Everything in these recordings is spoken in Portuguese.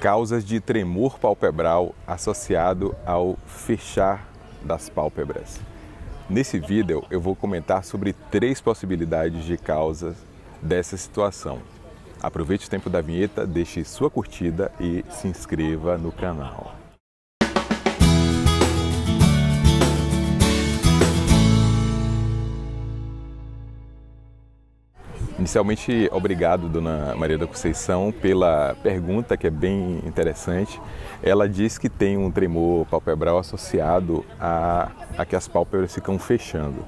Causas de tremor palpebral associado ao fechar das pálpebras. Nesse vídeo eu vou comentar sobre três possibilidades de causas dessa situação. Aproveite o tempo da vinheta, deixe sua curtida e se inscreva no canal. Inicialmente, obrigado, dona Maria da Conceição, pela pergunta que é bem interessante. Ela diz que tem um tremor palpebral associado a, a que as pálpebras ficam fechando.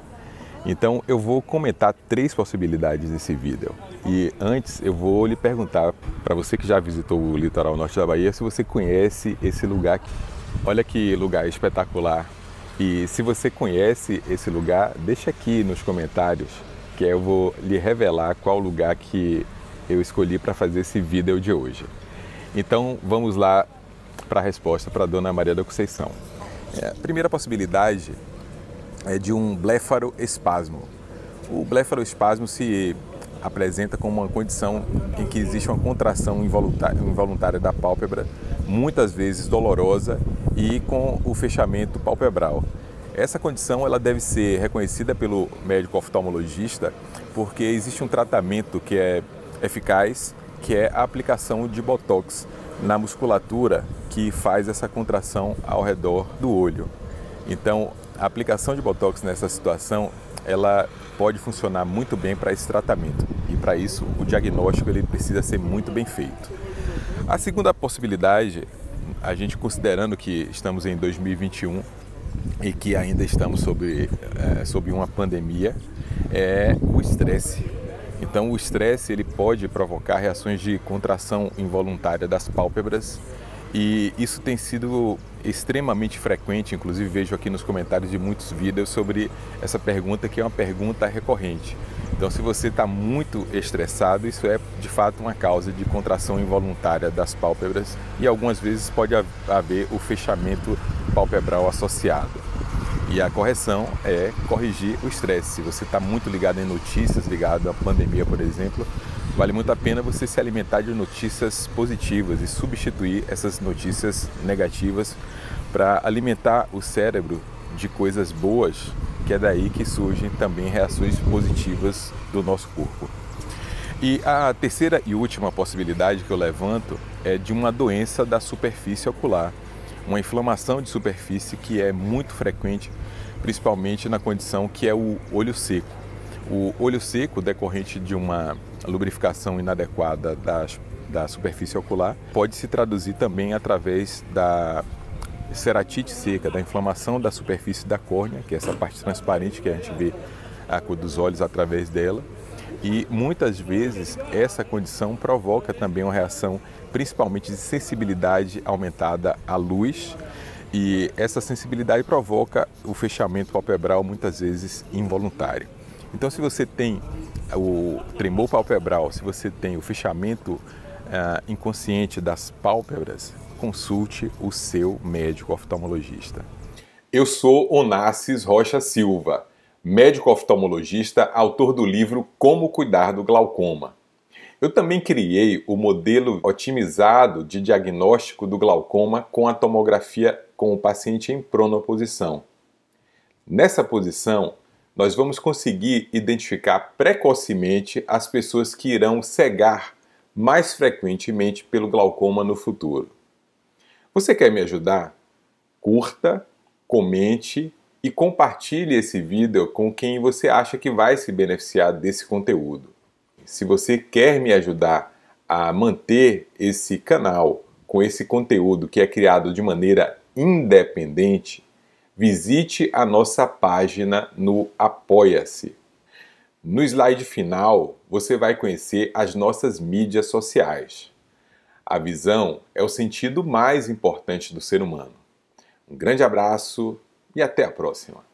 Então, eu vou comentar três possibilidades nesse vídeo. E antes, eu vou lhe perguntar para você que já visitou o litoral norte da Bahia, se você conhece esse lugar. Olha que lugar espetacular. E se você conhece esse lugar, deixa aqui nos comentários que eu vou lhe revelar qual lugar que eu escolhi para fazer esse vídeo de hoje. Então vamos lá para a resposta para dona Maria da Conceição. É, a primeira possibilidade é de um blefaroespasmo. O blefaroespasmo se apresenta como uma condição em que existe uma contração involuntária da pálpebra, muitas vezes dolorosa e com o fechamento palpebral. Essa condição ela deve ser reconhecida pelo médico oftalmologista porque existe um tratamento que é eficaz, que é a aplicação de botox na musculatura que faz essa contração ao redor do olho. Então, a aplicação de botox nessa situação, ela pode funcionar muito bem para esse tratamento. E para isso, o diagnóstico ele precisa ser muito bem feito. A segunda possibilidade, a gente considerando que estamos em 2021, e que ainda estamos sob, é, sob uma pandemia é o estresse. Então o estresse ele pode provocar reações de contração involuntária das pálpebras e isso tem sido extremamente frequente, inclusive vejo aqui nos comentários de muitos vídeos sobre essa pergunta que é uma pergunta recorrente. Então se você está muito estressado, isso é de fato uma causa de contração involuntária das pálpebras e algumas vezes pode haver o fechamento palpebral associado. E a correção é corrigir o estresse. Se você está muito ligado em notícias, ligado à pandemia, por exemplo, vale muito a pena você se alimentar de notícias positivas e substituir essas notícias negativas para alimentar o cérebro de coisas boas, que é daí que surgem também reações positivas do nosso corpo. E a terceira e última possibilidade que eu levanto é de uma doença da superfície ocular uma inflamação de superfície que é muito frequente, principalmente na condição que é o olho seco. O olho seco, decorrente de uma lubrificação inadequada da, da superfície ocular, pode se traduzir também através da ceratite seca, da inflamação da superfície da córnea, que é essa parte transparente que a gente vê a cor dos olhos através dela. E muitas vezes essa condição provoca também uma reação principalmente de sensibilidade aumentada à luz, e essa sensibilidade provoca o fechamento palpebral muitas vezes involuntário. Então, se você tem o tremor palpebral, se você tem o fechamento uh, inconsciente das pálpebras, consulte o seu médico oftalmologista. Eu sou Onassis Rocha Silva, médico oftalmologista, autor do livro Como Cuidar do Glaucoma. Eu também criei o modelo otimizado de diagnóstico do glaucoma com a tomografia com o paciente em pronoposição. Nessa posição, nós vamos conseguir identificar precocemente as pessoas que irão cegar mais frequentemente pelo glaucoma no futuro. Você quer me ajudar? Curta, comente e compartilhe esse vídeo com quem você acha que vai se beneficiar desse conteúdo. Se você quer me ajudar a manter esse canal com esse conteúdo que é criado de maneira independente, visite a nossa página no Apoia-se. No slide final, você vai conhecer as nossas mídias sociais. A visão é o sentido mais importante do ser humano. Um grande abraço e até a próxima!